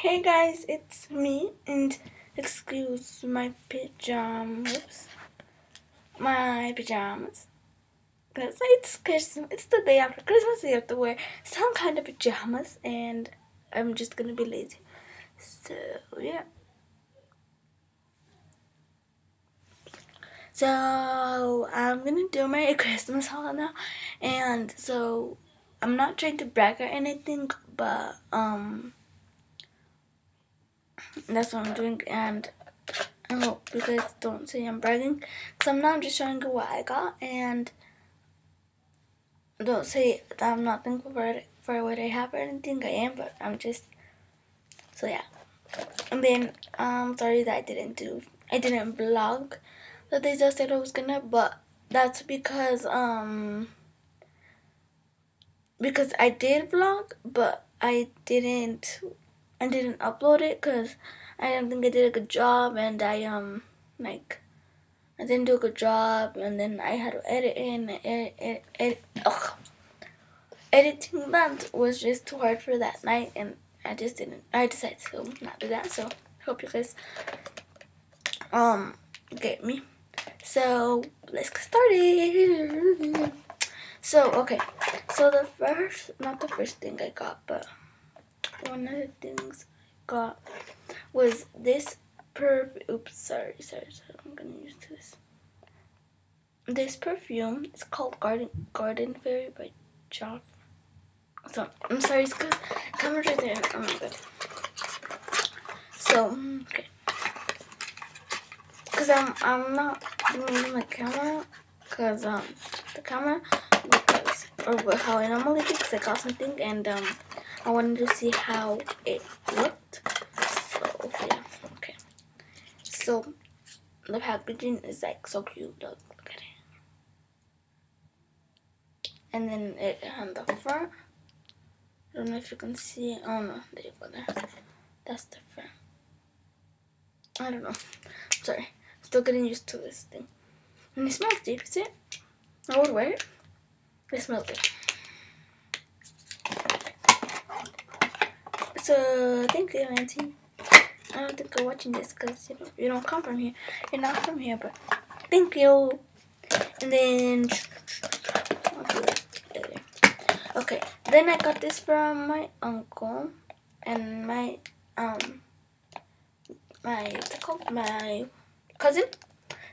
Hey guys, it's me, and excuse my pajamas. My pajamas. Because it's Christmas, it's the day after Christmas, you have to wear some kind of pajamas, and I'm just gonna be lazy. So, yeah. So, I'm gonna do my Christmas haul now, and so, I'm not trying to brag or anything, but, um, that's what I'm doing, and I hope you guys don't say I'm bragging, because I'm not, I'm just showing you what I got, and don't say that I'm not thankful for, it, for what I have or anything, I am, but I'm just, so yeah. And then, um, sorry that I didn't do, I didn't vlog the days I said I was gonna, but that's because, um, because I did vlog, but I didn't I didn't upload it because I didn't think I did a good job and I um like I didn't do a good job and then I had to edit in edit, edit, edit ugh. editing that was just too hard for that night and I just didn't I decided to not do that so hope you guys um get me. So let's get started. So okay. So the first not the first thing I got but one of the things I got was this per oops sorry sorry sorry I'm gonna use this. This perfume is called Garden Garden Fairy by Joff so I'm sorry it's because camera's right there oh my god so okay. Because I'm I'm not moving the camera because um the camera because or how I normally do because I got something and um I wanted to see how it looked. So yeah, okay. So the packaging is like so cute. Look, look at it. And then it on the front. I don't know if you can see it. Oh no, there you go there. That's the front. I don't know. Sorry. Still getting used to this thing. And it smells it? I would wear it. It smells good. So thank you, Auntie. I don't think you're watching this because you don't you don't come from here. You're not from here, but thank you. And then okay, then I got this from my uncle and my um my called my cousin.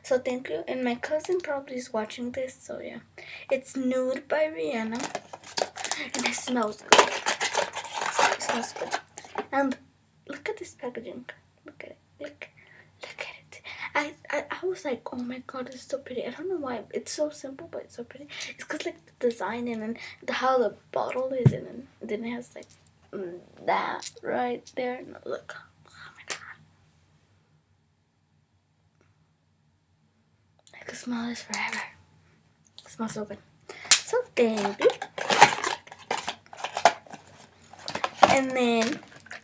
So thank you. And my cousin probably is watching this. So yeah, it's Nude by Rihanna, and it smells good. It smells good. And look at this packaging. Look at it. Look, look at it. I, I, I was like, oh my god, it's so pretty. I don't know why. It's so simple, but it's so pretty. It's because like the design and then the, how the bottle is, and then then it has like mm, that right there. No, look. Oh my god. I could smell this forever. It smells so good. So thank you. And then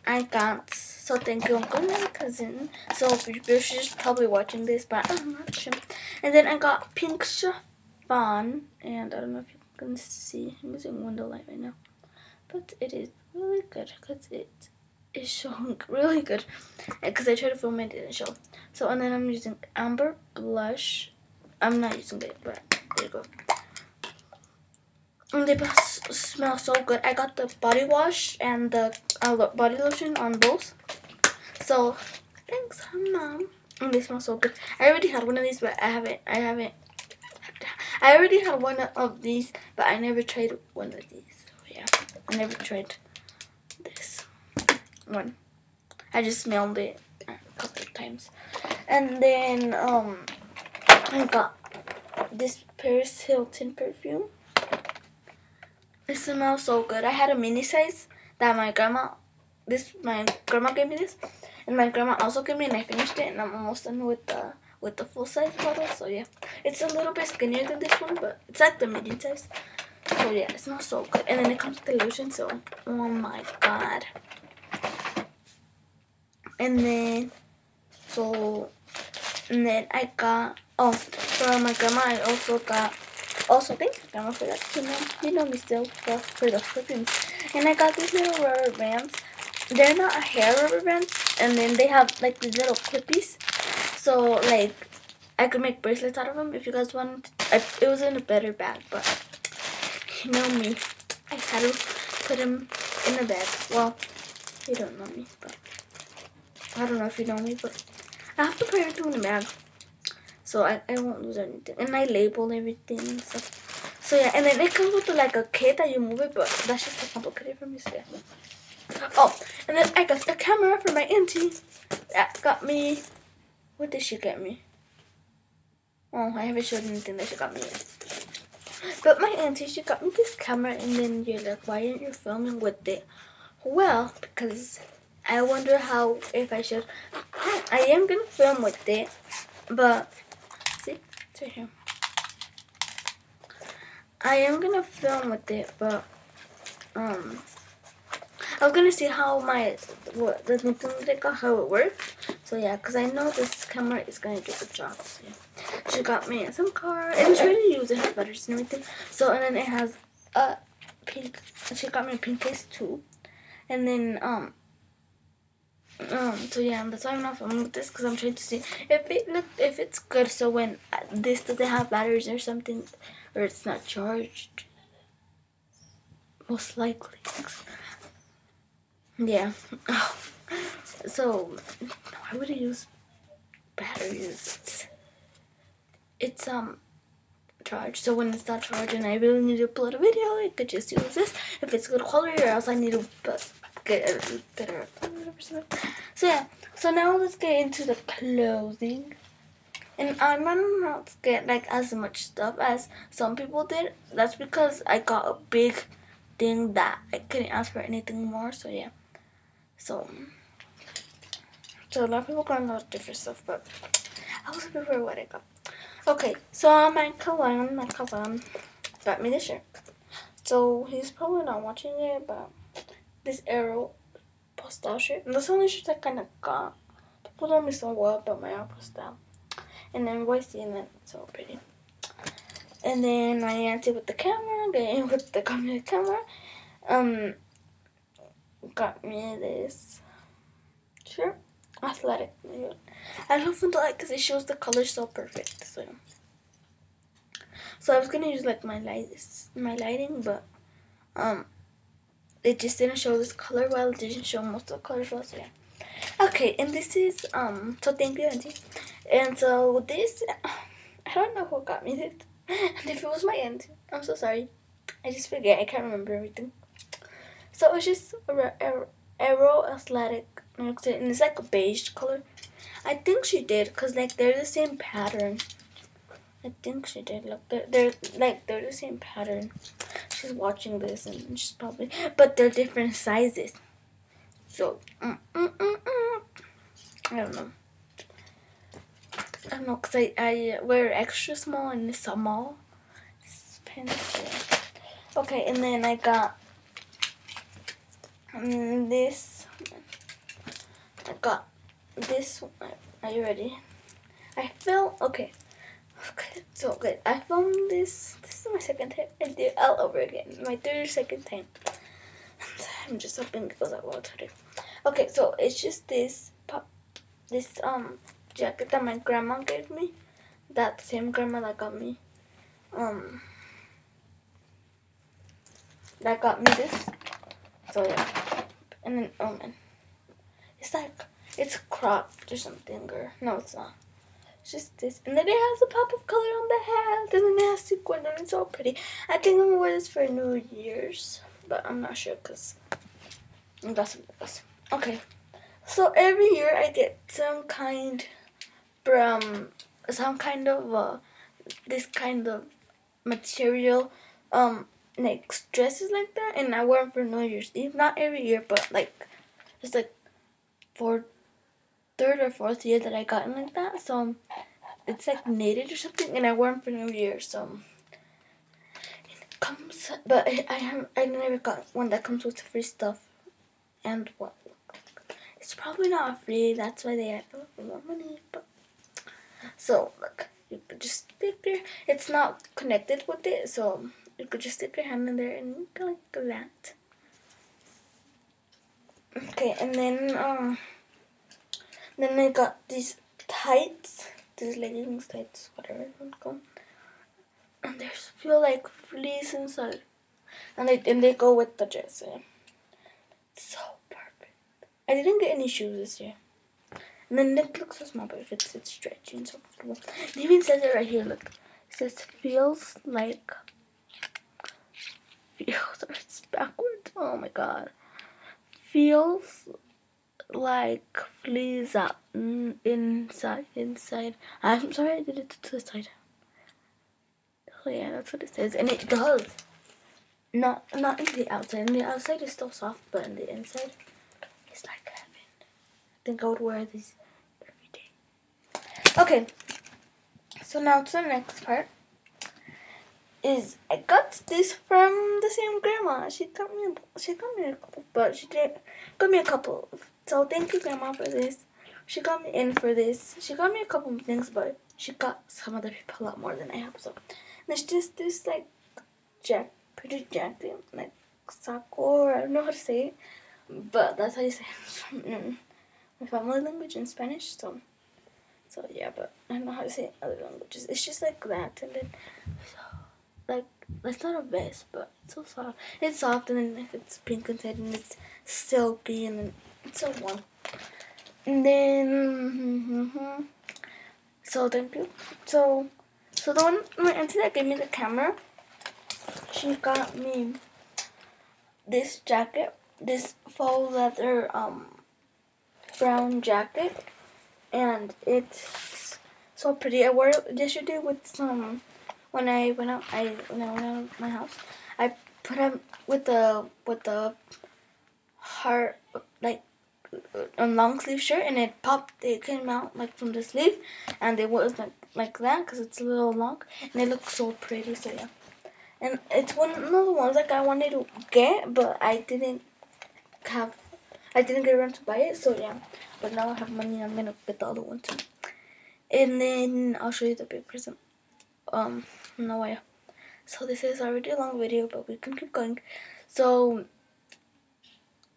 I got so thank you uncle and cousin. So she's probably watching this, but I'm not sure. And then I got pink chiffon, and I don't know if you can see. I'm using window light right now, but it is really good because it is showing really good. Because I tried to film it, it didn't show. So and then I'm using amber blush. I'm not using it, but there you go. And they both smell so good. I got the body wash and the uh, body lotion on both. So thanks, mom. And they smell so good. I already had one of these, but I haven't. I haven't. I already had one of these, but I never tried one of these. So yeah, I never tried this one. I just smelled it a couple of times, and then um, I got this Paris Hilton perfume. It smells so good. I had a mini size that my grandma, this my grandma gave me this, and my grandma also gave me, and I finished it, and I'm almost done with the with the full size bottle. So yeah, it's a little bit skinnier than this one, but it's like the medium size. So yeah, it smells so good, and then it comes with the lotion. So oh my god. And then so and then I got oh from my grandma I also got also, thank you, Grandma, for that. You know, you know me still for, for those perfumes. And I got these little rubber bands. they're not a hair rubber band, and then they have like these little clippies. So like I could make bracelets out of them if you guys want. It was in a better bag, but you know me, I had to put them in a bag. Well, you don't know me, but I don't know if you know me, but I have to put everything in a bag. So I, I won't lose anything. And I label everything and stuff. So yeah, and then it comes with like a kit that you move it, but that's just complicated for me. So yeah. Oh, and then I got a camera for my auntie. That got me. What did she get me? Oh, I haven't showed anything that she got me yet. But my auntie, she got me this camera, and then you're like, why aren't you filming with it? Well, because I wonder how, if I should. I am gonna film with it, but see, him. I am gonna film with it, but um, I'm gonna see how my what the Nintendo how it works. So yeah, cause I know this camera is gonna do the job. So yeah. She got me some card, and it's ready to use. It and everything. So and then it has a pink. She got me a pink case too, and then um. Um, so yeah, that's why I'm not filming with this because I'm trying to see if it look if it's good. So when this doesn't have batteries or something, or it's not charged, most likely. Yeah. so why would I use batteries? It's, it's um charged. So when it's not charged and I really need to upload a video, I could just use this if it's good quality, or else I need to get a better. So yeah. So now let's get into the clothing. And I'm not get like as much stuff as some people did. That's because I got a big thing that I couldn't ask for anything more. So yeah. So, so a lot of people got a lot of different stuff, but I was looking for what I got. Okay, so my cousin, my cousin got me this shirt. So he's probably not watching it, but this arrow postal shirt. And that's only shirt I kind of got. People don't me so well, but my Aeropostale. And then voicey, and then so pretty. And then my auntie with the camera, getting with the camera. Um, got me this shirt. Athletic. I love the light because it shows the color so perfect. So, so I was gonna use like my lights, my lighting, but um, it just didn't show this color well. It didn't show most of the colors well. So yeah. Okay, and this is um. So thank you, auntie. And so this, I don't know who got me this. And if it was my auntie, I'm so sorry. I just forget. I can't remember everything. So it's just Aero Athletic, and it's like a beige color. I think she did, cause like they're the same pattern. I think she did. Look, they're, they're like they're the same pattern. She's watching this, and she's probably, but they're different sizes. So, mm, mm, mm, mm. I don't know. I don't know, cause I I wear extra small and it's small. It's Okay, and then I got um, this I got this one. Are you ready? I feel okay. Okay, so good. I filmed this. This is my second time. I did it all over again. My third second time. I'm just hoping it goes out well today. Okay, so it's just this pop, this um jacket that my grandma gave me. That same grandma that got me, um, that got me this. So yeah and then oh man, it's like it's cropped or something or no, it's not. Just this, and then it has a pop of color on the hat, and then it has sequin, and it's all pretty. I think I'm gonna wear this for New Year's, but I'm not sure because that's what Okay, so every year I get some kind from some kind of uh, this kind of material um like dresses like that, and I wear them for New Year's Eve. Not every year, but like just like for third or fourth year that I gotten like that. So um, it's like knitted or something, and I wore them for New Year. So um, it comes, but I have I never got one that comes with free stuff and what. It's probably not free. That's why they have more money. But so look, you could just stick your, It's not connected with it, so um, you could just stick your hand in there and go like that. Okay, and then um, then I got these tights, these leggings tights, whatever it's called, and they feel like fleece inside, and they and they go with the dress. Yeah. So perfect. I didn't get any shoes this year. And the neck looks so small, but it fits, it's stretchy and so comfortable. It even says it right here, look. It says feels like feels it's backwards. Oh my god. Feels like fleas out uh, mm, inside inside. I'm sorry I did it to the side. Oh yeah, that's what it says. And it does. Not not in the outside. And the outside is still soft, but in the inside it's like heaven. I think I would wear these every day. Okay. So now to the next part is I got this from the same grandma. She got me she got me a couple, but she did got me a couple. So thank you, grandma, for this. She got me in for this. She got me a couple of things, but she got some other people a lot more than I have. So there's just this like jack pretty jacket, like saco. I don't know how to say it, but that's how you say it in mm, my family language in Spanish. So, so yeah, but I don't know how to say other languages. It's just like that, and then so, like it's not a vest, but it's so soft. It's soft, and then if it's pink inside, and it's silky, and then it's so one. And then, so thank you. So, so the one my auntie that gave me the camera she got me this jacket, this faux leather um brown jacket, and it's so pretty. I wore it yesterday with some when I went out. I when I went out of my house, I put them with the with the heart like a long sleeve shirt, and it popped. It came out like from the sleeve, and it was like like that because it's a little long, and it looks so pretty. So yeah. And it's one of the ones like I wanted to get, but I didn't have, I didn't get around to buy it. So yeah, but now I have money. I'm gonna get the other one too. And then I'll show you the big present. Um, no way. So this is already a long video, but we can keep going. So,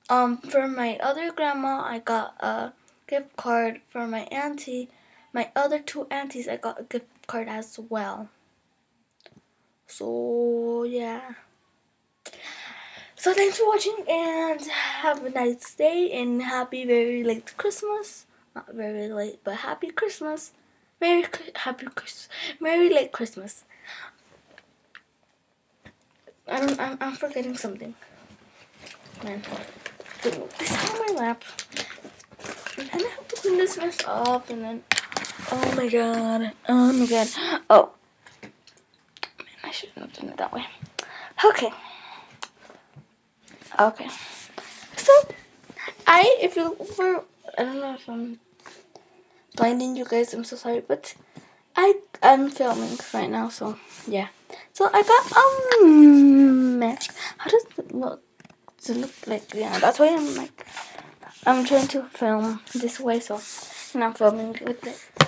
um, for my other grandma, I got a gift card. For my auntie, my other two aunties, I got a gift card as well. So yeah. So thanks for watching and have a nice day and happy very late Christmas. Not very late, but happy Christmas. Merry happy Christmas. Merry late Christmas. I'm I'm, I'm forgetting something. Man, this is on my lap. And I have to clean this mess up and then. Oh my god. Oh my god. Oh I shouldn't have done it that way. Okay. Okay. So, I, if you, for, I don't know if I'm blinding you guys, I'm so sorry, but I, I'm filming right now, so, yeah. So, I got, um, how does it look? It look like, yeah, that's why I'm like, I'm trying to film this way, so, and I'm filming with it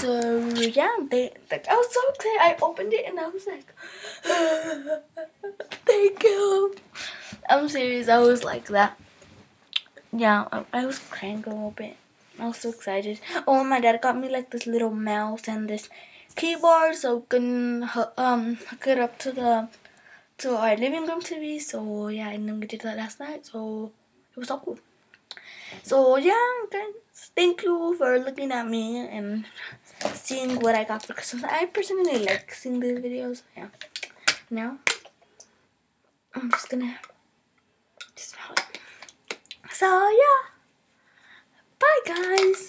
so yeah, they like I was so excited. I opened it and I was like, thank you. I'm serious. I was like that. Yeah, I, I was crying a little bit. I was so excited. Oh, my dad got me like this little mouse and this keyboard so I can um hook it up to the to our living room TV. So yeah, and we did that last night. So it was so cool. So yeah, guys, thank you for looking at me and seeing what I got for Christmas. I personally like seeing these videos. Yeah. Now, I'm just gonna just smell it. So yeah. Bye guys.